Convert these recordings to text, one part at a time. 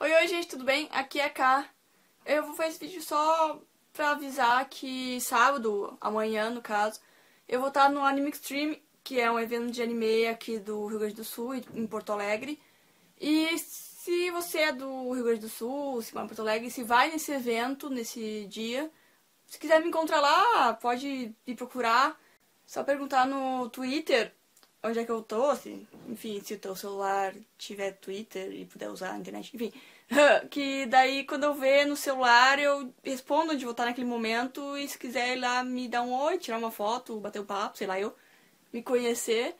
Oi, oi gente, tudo bem? Aqui é a K. Eu vou fazer esse vídeo só pra avisar que sábado, amanhã no caso, eu vou estar no Anime Extreme, que é um evento de anime aqui do Rio Grande do Sul, em Porto Alegre. E se você é do Rio Grande do Sul, se mora em Porto Alegre, se vai nesse evento, nesse dia, se quiser me encontrar lá, pode me procurar. Só perguntar no Twitter onde é que eu tô, assim, enfim, se o teu celular tiver Twitter e puder usar a internet, enfim. que daí quando eu ver no celular eu respondo onde vou estar naquele momento e se quiser ir lá me dar um oi, tirar uma foto, bater um papo, sei lá, eu me conhecer.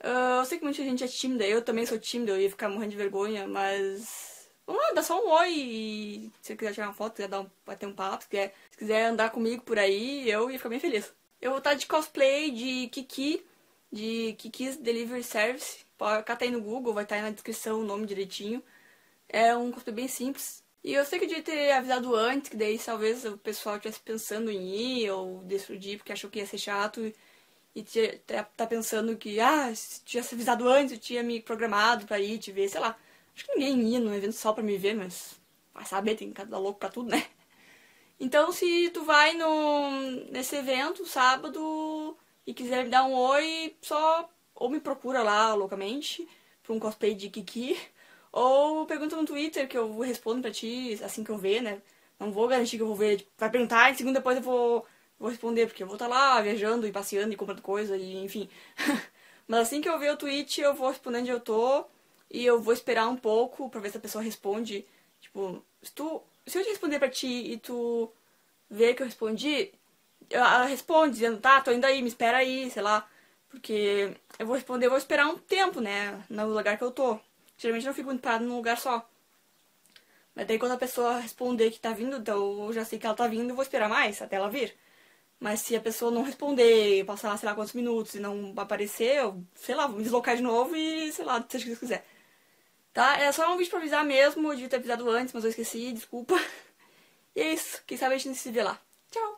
Uh, eu sei que muita gente é tímida, eu também sou tímida, eu ia ficar morrendo de vergonha, mas. Vamos lá, dá só um oi e se quiser tirar uma foto, quiser dar um, bater um papo, se quiser, se quiser andar comigo por aí, eu ia ficar bem feliz. Eu vou estar de cosplay de Kiki, de Kiki's Delivery Service. Pode catar aí no Google, vai estar aí na descrição o nome direitinho. É um cosplay bem simples. E eu sei que eu devia ter avisado antes, que daí talvez o pessoal estivesse pensando em ir ou decidir porque achou que ia ser chato e, e tá pensando que, ah, se tivesse avisado antes, eu tinha me programado pra ir te ver, sei lá. Acho que ninguém ia num evento só pra me ver, mas vai saber, tem cada louco pra tudo, né? Então, se tu vai no, nesse evento, sábado, e quiser me dar um oi, só ou me procura lá loucamente pra um cosplay de Kiki, ou pergunta no Twitter que eu respondo pra ti assim que eu ver, né? Não vou garantir que eu vou ver, tipo, vai perguntar e segundo depois eu vou, vou responder, porque eu vou estar tá lá viajando e passeando e comprando coisa e enfim. Mas assim que eu ver o tweet, eu vou respondendo onde eu tô e eu vou esperar um pouco pra ver se a pessoa responde. Tipo, se tu. Se eu te responder pra ti e tu ver que eu respondi, ela responde dizendo, tá, tô indo aí, me espera aí, sei lá. Porque eu vou responder, eu vou esperar um tempo, né, no lugar que eu tô. Geralmente eu não fico muito parado num lugar só. Mas daí quando a pessoa responder que tá vindo, então eu já sei que ela tá vindo, eu vou esperar mais até ela vir. Mas se a pessoa não responder, passar sei lá quantos minutos e não aparecer, eu, sei lá, vou me deslocar de novo e, sei lá, seja o que você quiser. Tá? É só um vídeo pra avisar mesmo, eu devia ter avisado antes, mas eu esqueci, desculpa. E é isso, quem sabe a gente se vê lá. Tchau!